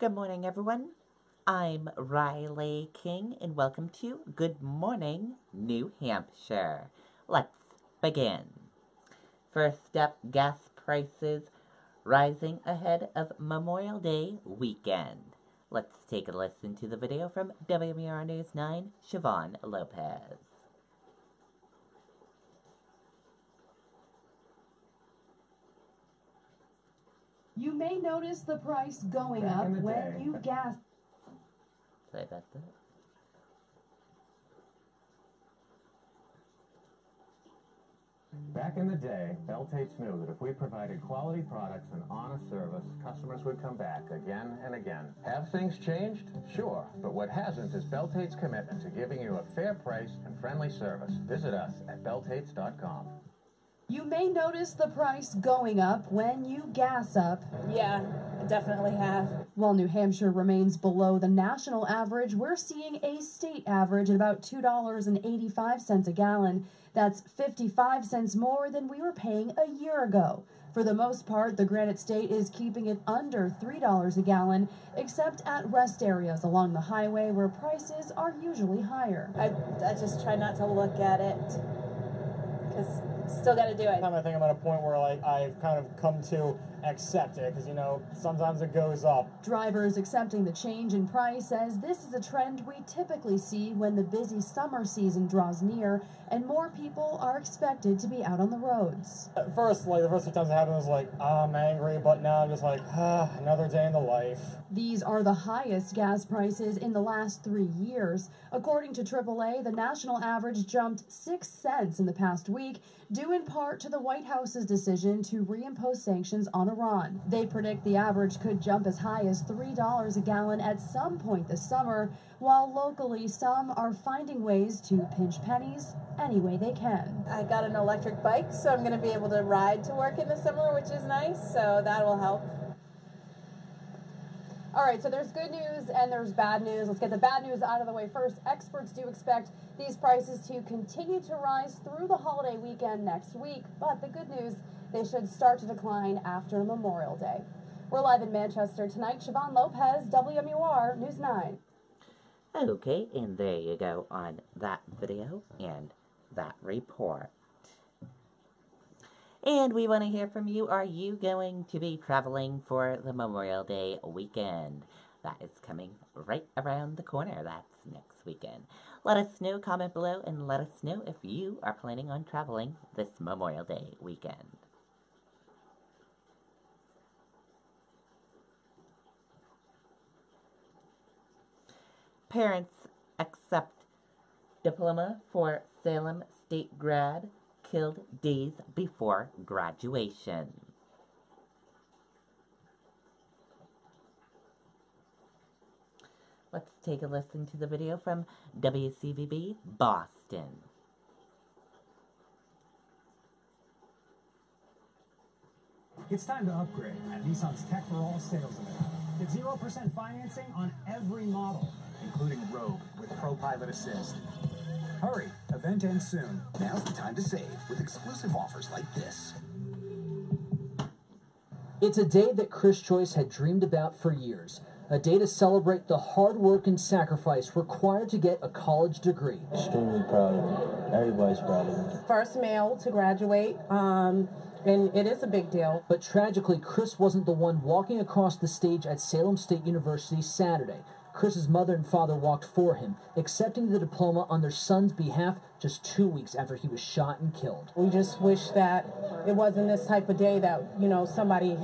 Good morning, everyone. I'm Riley King, and welcome to Good Morning, New Hampshire. Let's begin. First up, gas prices rising ahead of Memorial Day weekend. Let's take a listen to the video from WMUR News 9, Siobhan Lopez. You may notice the price going Back up when day. you gas Sorry about that. Back in the day, Bell Tapes knew that if we provided quality products and honest service, customers would come back again and again. Have things changed? Sure. But what hasn't is Bell Tape's commitment to giving you a fair price and friendly service. Visit us at belltapes.com. You may notice the price going up when you gas up. Yeah, I definitely have. While New Hampshire remains below the national average, we're seeing a state average at about $2.85 a gallon. That's 55 cents more than we were paying a year ago. For the most part, the Granite State is keeping it under $3 a gallon, except at rest areas along the highway where prices are usually higher. I, I just try not to look at it because still got to do it. I think I'm at a point where like I've kind of come to accept it because you know sometimes it goes up. Drivers accepting the change in price says this is a trend we typically see when the busy summer season draws near and more people are expected to be out on the roads. At first, like the first few times it happened, I was like "Ah, I'm angry, but now I'm just like ah, another day in the life. These are the highest gas prices in the last three years. According to AAA, the national average jumped 6 cents in the past week, due in part to the White House's decision to reimpose sanctions on Iran. They predict the average could jump as high as $3 a gallon at some point this summer, while locally some are finding ways to pinch pennies any way they can. I got an electric bike, so I'm going to be able to ride to work in the summer, which is nice. So that will help. All right, so there's good news and there's bad news. Let's get the bad news out of the way first. Experts do expect these prices to continue to rise through the holiday weekend next week, but the good news, they should start to decline after Memorial Day. We're live in Manchester tonight. Siobhan Lopez, WMUR News 9. Okay, and there you go on that video and that report. And we want to hear from you. Are you going to be traveling for the Memorial Day weekend? That is coming right around the corner. That's next weekend. Let us know, comment below, and let us know if you are planning on traveling this Memorial Day weekend. Parents accept diploma for Salem State grad killed days before graduation. Let's take a listen to the video from WCVB Boston. It's time to upgrade at Nissan's Tech for All sales event. Get 0% financing on every model, including Rogue with Pro Pilot Assist. Hurry, event ends soon. Now's the time to save with exclusive offers like this. It's a day that Chris Joyce had dreamed about for years. A day to celebrate the hard work and sacrifice required to get a college degree. extremely proud of him. Everybody's proud of him. first male to graduate, um, and it is a big deal. But tragically, Chris wasn't the one walking across the stage at Salem State University Saturday. Chris's mother and father walked for him, accepting the diploma on their son's behalf just two weeks after he was shot and killed. We just wish that it wasn't this type of day that you know somebody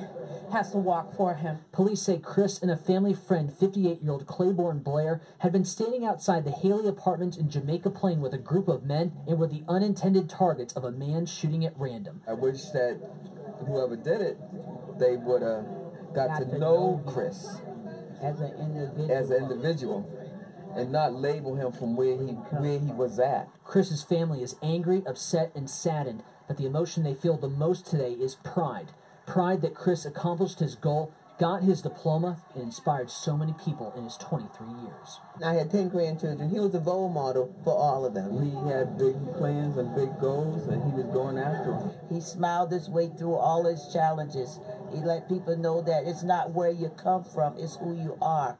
has to walk for him. Police say Chris and a family friend, 58 year old Claiborne Blair, had been standing outside the Haley apartments in Jamaica Plain with a group of men and were the unintended targets of a man shooting at random. I wish that whoever did it, they would have got, to, know Chris as an individual. as an individual and not label him from where he where he was at. Chris's family is angry, upset, and saddened, but the emotion they feel the most today is pride. Pride that Chris accomplished his goal, got his diploma and inspired so many people in his 23 years. I had 10 grandchildren. He was a role model for all of them. He had big plans and big goals, and he was going after them. He smiled his way through all his challenges. He let people know that it's not where you come from, it's who you are.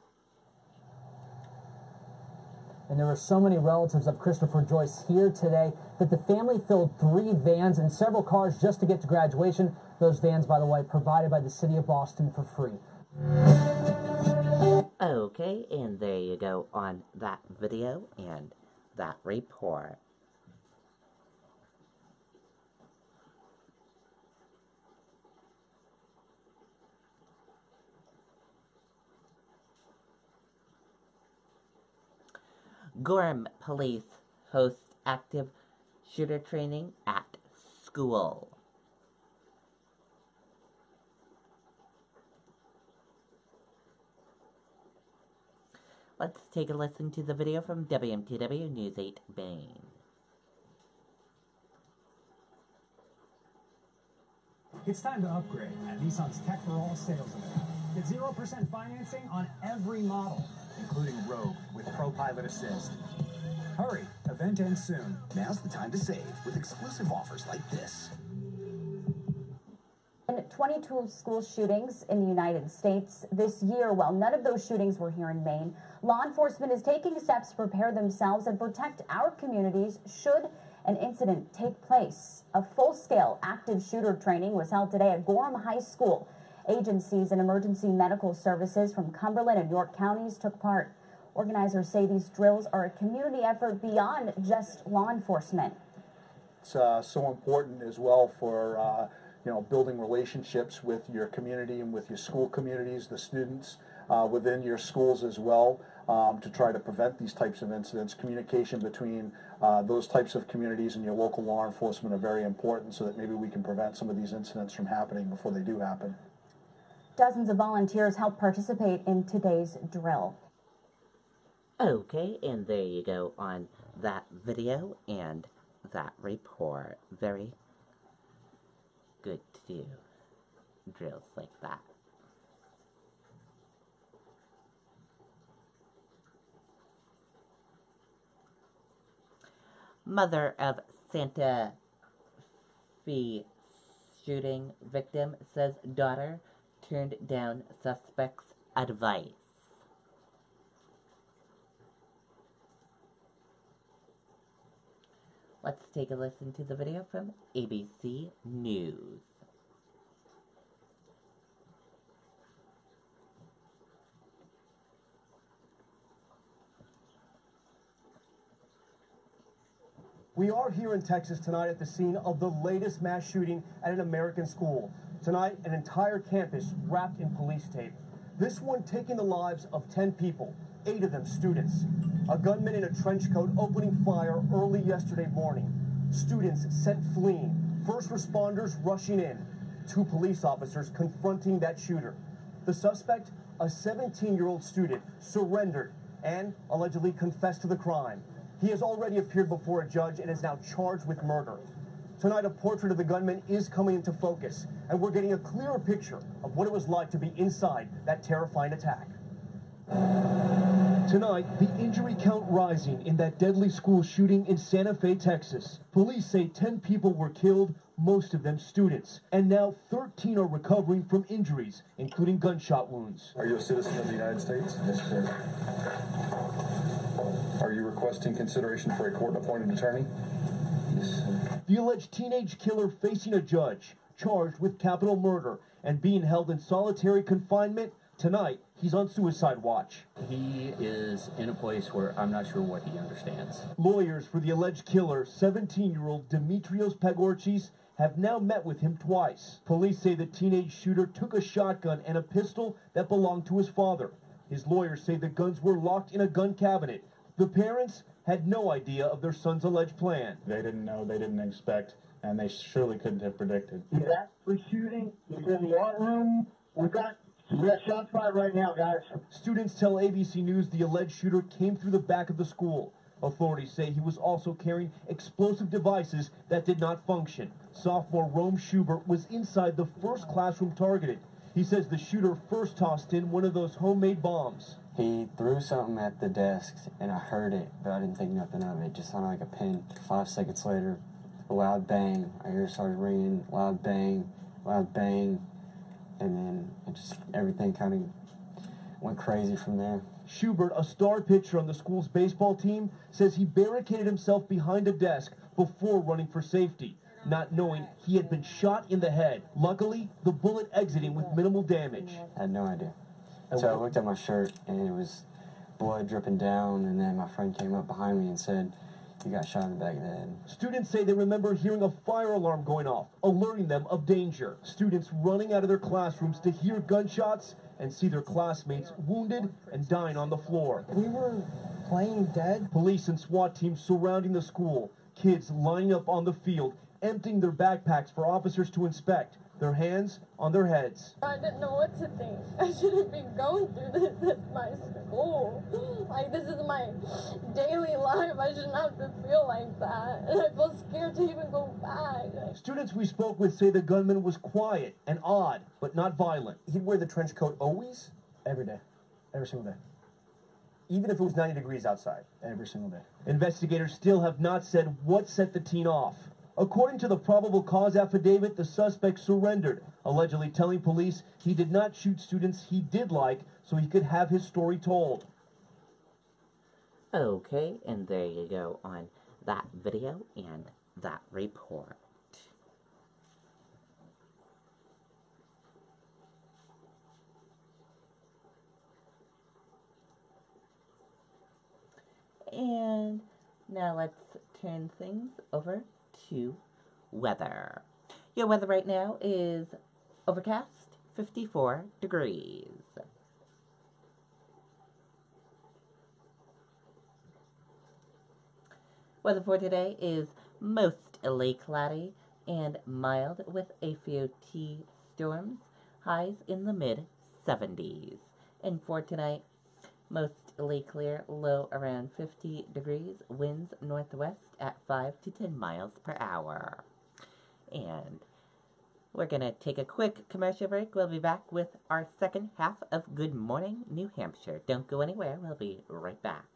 And there were so many relatives of Christopher Joyce here today that the family filled three vans and several cars just to get to graduation. Those vans, by the way, provided by the city of Boston for free. Okay, and there you go on that video and that report. Gorham Police hosts active shooter training at school. Let's take a listen to the video from WMTW News 8 Maine. It's time to upgrade at Nissan's Tech for All sales event. Get 0% financing on every model, including Rogue with ProPilot Assist. Hurry, event ends soon. Now's the time to save with exclusive offers like this. 22 school shootings in the United States this year. While none of those shootings were here in Maine, law enforcement is taking steps to prepare themselves and protect our communities should an incident take place. A full-scale active shooter training was held today at Gorham High School. Agencies and emergency medical services from Cumberland and York counties took part. Organizers say these drills are a community effort beyond just law enforcement. It's uh, so important as well for uh, you know building relationships with your community and with your school communities, the students uh, within your schools as well. Um, to try to prevent these types of incidents, communication between uh, those types of communities and your local law enforcement are very important so that maybe we can prevent some of these incidents from happening before they do happen. Dozens of volunteers helped participate in today's drill. Okay, and there you go on that video and that report. Very good to do drills like that. Mother of Santa Fe shooting victim says daughter turned down suspect's advice. Let's take a listen to the video from ABC News. We are here in Texas tonight at the scene of the latest mass shooting at an American school. Tonight, an entire campus wrapped in police tape. This one taking the lives of 10 people, eight of them students. A gunman in a trench coat opening fire early yesterday morning. Students sent fleeing, first responders rushing in, two police officers confronting that shooter. The suspect, a 17-year-old student, surrendered and allegedly confessed to the crime. He has already appeared before a judge and is now charged with murder. Tonight, a portrait of the gunman is coming into focus, and we're getting a clearer picture of what it was like to be inside that terrifying attack. Tonight, the injury count rising in that deadly school shooting in Santa Fe, Texas. Police say 10 people were killed, most of them students, and now 13 are recovering from injuries, including gunshot wounds. Are you a citizen of the United States? Yes, sir. Are you requesting consideration for a court-appointed attorney? Yes, sir. The alleged teenage killer facing a judge, charged with capital murder and being held in solitary confinement. Tonight, he's on suicide watch. He is in a place where I'm not sure what he understands. Lawyers for the alleged killer, 17-year-old Dimitrios Pagourtzis, have now met with him twice. Police say the teenage shooter took a shotgun and a pistol that belonged to his father. His lawyers say the guns were locked in a gun cabinet. The parents had no idea of their son's alleged plan. They didn't know, they didn't expect, and they surely couldn't have predicted. He's actually shooting. He's in the art room. We got we got shots fired right now, guys. Students tell ABC News the alleged shooter came through the back of the school. Authorities say he was also carrying explosive devices that did not function. Sophomore Rome Shubert was inside the first classroom targeted. He says the shooter first tossed in one of those homemade bombs. He threw something at the desk, and I heard it, but I didn't think nothing of it. It just sounded like a pin. Five seconds later, a loud bang. My ears started ringing. Loud bang, loud bang, and then it just everything kind of went crazy from there. Shubert, a star pitcher on the school's baseball team, says he barricaded himself behind a desk before running for safety, not knowing he had been shot in the head. Luckily, the bullet exiting with minimal damage. I had no idea. Oh, so I looked at my shirt, and it was blood dripping down, and then my friend came up behind me and said, "You got shot in the back of the head." Students say they remember hearing a fire alarm going off, alerting them of danger. Students running out of their classrooms to hear gunshots and see their classmates wounded and dying on the floor. We were playing dead. Police and SWAT teams surrounding the school, kids lining up on the field, emptying their backpacks for officers to inspect, their hands on their heads. I didn't know what to think. I shouldn't be going through this at my school. Like, this is my daily life. I shouldn't have to feel like that. And I feel scared to even go back. Students we spoke with say the gunman was quiet and odd, but not violent. He'd wear the trench coat always? Every day. Every single day. Even if it was 90 degrees outside? Every single day. Investigators still have not said what set the teen off. According to the probable cause affidavit, the suspect surrendered, allegedly telling police he did not shoot students he did like so he could have his story told. Okay, and there you go on that video and that report. And now let's turn things over to weather. Your weather right now is overcast, 54 degrees. Weather for today is mostly cloudy and mild with a few T storms, highs in the mid 70s. And for tonight, mostly clear, low around 50 degrees, winds northwest at 5 to 10 miles per hour. And we're going to take a quick commercial break. We'll be back with our second half of Good Morning New Hampshire. Don't go anywhere. We'll be right back.